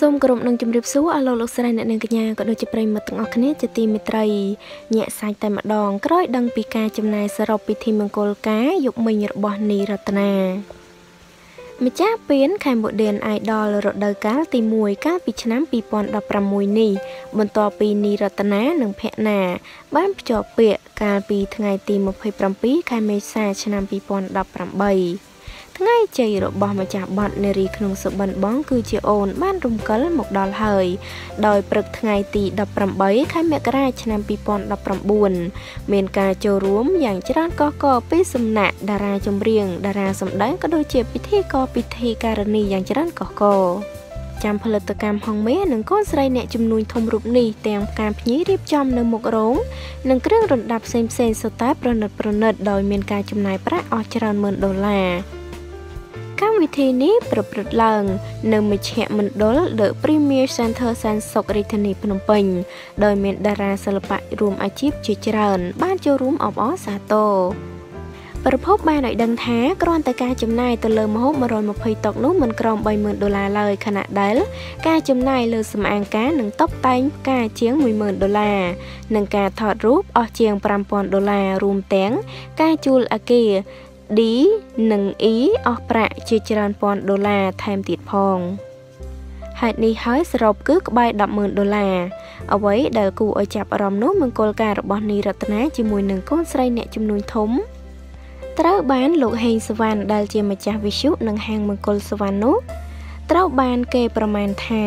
សូមគោរពនឹងជម្រាបសួរអស់លោកលោកស្រីអ្នកនាងកញ្ញាក៏ដូចជាប្រិយមិត្តទាំងអស់គ្នាជាទីមេត្រីញាក់សាច់តែម្ដងក្រោយដឹងពីការចំណាយសរុបពិធីមង្គលការយកមិញរបស់នីរតនាម្ចាស់ពៀន Cambodian Idol រដូវកាលទី1កាលពីឆ្នាំ2016នេះបន្ទាប់ពីនីរតនានិងភក្ណា បានភ្ជាប់ពាក្យកាលពីថ្ងៃទី27ខែមេសាឆ្នាំ2018 ថ្ងៃជ័យរបស់ម្ចាស់បាត់នារីក្នុងសុបិនបង គឺជាអូន បានរំកិលមកដល់ហើយដោយព្រឹកថ្ងៃទី18ខែមករាឆ្នាំ2019មានការចូលរួមយ៉ាងច្រើនកកកពីសំណាក់តារាចម្រៀងតារាសម្ដែងក៏ដូចជាពិធីករពិធីការនីយ៉ាងច្រើនកកកចាំផលិតកម្មហងមេនិងកូនស្រីអ្នកជំនួញធំរូបនេះទាំងផ្កាភ្ញីរៀបចំនៅមុខរោងនិងគ្រឿងរណ្ដាប់ផ្សេងៗសុទ្ធតែប្រណិតប្រណិតដោយមានការចំណាយប្រាក់អស់ច្រើនម៉ឺនដុល្លារ កម្មវិធីនេះប្រព្រឹត្តឡើង នៅមជ្ឈមណ្ឌល The Premier Center សានសុករាជធានីភ្នំពេញដោយមានតារាសិល្បៈរួមអាជីពជាច្រើន បានចូលរួមអបអរសាទរប្រភពបានឲ្យដឹងថាគ្រាន់តែការចំណាយទៅលើម្ហូប120តុកនោះមិនក្រោម30000ដុល្លារឡើយខណៈដែលការចំណាយលើសម្អាងការនិងតុបតែងផ្កាជាង10000ដុល្លារនិងការថតរូបអស់ជាង5000ដុល្លាររួមទាំងការជួលអាគារ D និង E អស់ប្រាក់ជាច្រើនពាន់ដុល្លារថែមទៀតផងហេតុនេះហើយសរុបគឺក្បែរ100,000ដុល្លារអ្វីដែលគួរឲ្យចាប់អារម្មណ៍នោះមង្គលការរបស់នីរតនាជាមួយនឹងកូនស្រីអ្នកជំនួញធំត្រូវបានលោកហេងសវណ្ណដែលជាម្ចាស់វិសុនិងហាងមង្គលសវណ្ណនោះត្រូវបានគេប្រមាណថា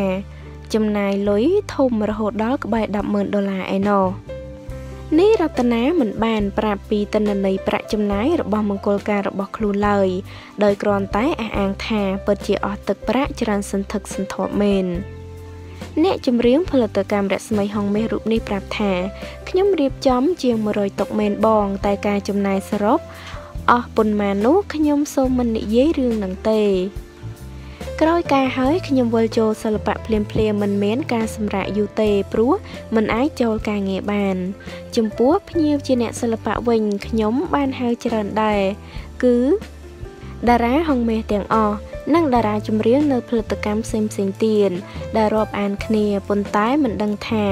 ចំណាយលុយធំរហូតដល់ក្បែរ100,000ដុល្លារឯណោះ នេះរតនាមិនបានប្រាប់ពីតនន័យប្រាក់ចំណាយរបស់មង្គលការរបស់ខ្លួនឡើយដោយគ្រាន់តែអះអាងថាពិតជាអស់ទឹកប្រាក់ច្រើនសន្ធឹកសន្ធាប់មែនអ្នកចម្រៀងផលិតកម្មរស្មីហងមាសរូបនេះប្រាប់ថាខ្ញុំរៀបចំជាង100តុកមែនបង តែការចំណាយសរុបអស់ប៉ុន្មាននោះខ្ញុំសូមមិននិយាយរឿងនឹងទេ ក្រោយការហើយខ្ញុំវិលចូលសិល្បៈភ្លាមភ្លាមមិនមានការសម្រាកយូរទេព្រោះមិនអាចចូលការងារបាន ចំពោះភ្ញៀវជាអ្នកសិល្បៈវិញខ្ញុំបានហៅច្រើនដែរគឺតារាហងមាសទាំងអស់និងតារាចម្រៀងនៅផលិតកម្មផ្សេងផ្សេងទៀតដែលរាប់អានគ្នាប៉ុន្តែមិនដឹងថា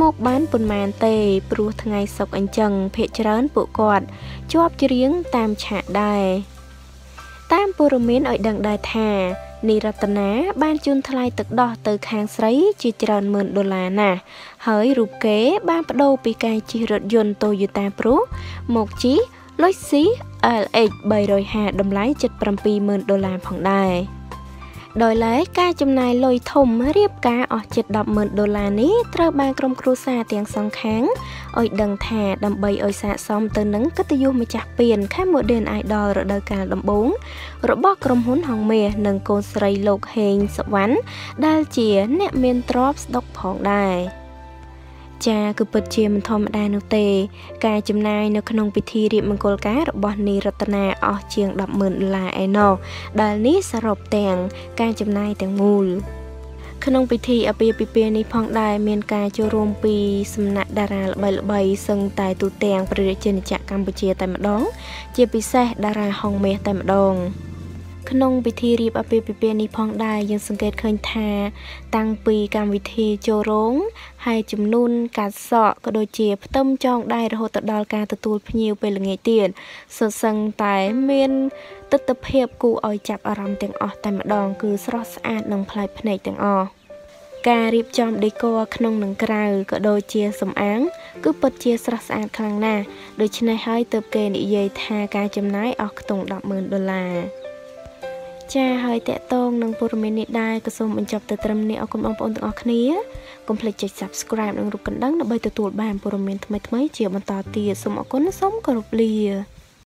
មកបានប៉ុន្មានទេ ព្រោះថ្ងៃសុកអញ្ចឹងភាកច្រើនពួកគាត់ជាប់ច្រៀងតាមឆាកដែរតាមព័ត៌មានឲ្យដឹងដែរថា នីរតនាបានជូនថ្លៃទឹកដោះទៅខាងស្រីជាច្រើនម៉ឺនដុល្លារណាស់ហើយរូបគេបានបដូរពីការជិះរថយន្ត Toyota Pro មកជិះ Lexus LX 350តម្លៃ77,000ដុល្លារផងដែរ ដោយឡែកការចំណាយលុយធំរៀបការអស់ជិត100000ដុល្លារនេះត្រូវបានក្រុមគ្រួសារទាំងសងខាងឲ្យដឹងថាដើម្បីឲ្យស័ក្តិសមទៅនឹងកិត្តិយសម្ចាស់ពៀន Cambodian Idol រដូវកាលដំបូងរបស់ក្រុមហ៊ុនហងមាសនិងកូនស្រីលោកហេងសវណ្ណដែលជា អ្នកមានទ្រព្យស្ដុកផងដែរ ចាគឺពិតជាមិនធម្មតានោះទេ ការចំណាយនៅក្នុងពិធីរៀបមង្គលការរបស់នីរតនាអស់ជាង100000ដុល្លារឯណោះដែលនេះសរុបទាំងការចំណាយទាំងមូលក្នុងពិធីអាពាហ៍ពិពាហ៍នេះផងដែរមានការចូលរួមពីសំណាក់តារាល្បីៗសឹងតែទូទាំងព្រះរាជាណាចក្រកម្ពុជាតែម្ដង ជាពិសេសតារាហុងមាសតែម្ដង ក្នុងពិធីរៀបអាពាហ៍ពិពាហ៍នេះផងដែរយើងសង្កេតឃើញថា តាំងពីកម្មវិធីចូលរោងហើយចំនួនការសក់ក៏ដូចជាផ្ទឹមចងដៃរហូតដល់ការទទួលភ្ញៀវពេលល្ងាចទៀតសុទ្ធសឹងតែមានទស្សនវិជ្ជាគួរឲ្យចាប់អារម្មណ៍ទាំងអស់តែម្ដង គឺស្រស់ស្អាតនិងប្លែកភ្នែកទាំងអស់ការរៀបចំដេក័ក្នុងនិងក្រៅក៏ដូចជាសម្អាង គឺពិតជាស្រស់ស្អាតខ្លាំងណាស់ដូច្នេះហើយទើបគេនិយាយថាការចំណាយអស់ខ្ទង់100,000ដុល្លារ ចាហើយតកតងនឹងព័ត៌មាននេះដែរក៏សូមបញ្ចប់ទៅត្រឹមនេះអរគុណបងប្អូនទាំងអស់គ្នាកុំភ្លេចចុច Subscribe និងរូបកណ្ដឹងដើម្បីទទួលបានព័ត៌មានថ្មីៗជាបន្តទៀតសូមអរគុណសូមគោរពលា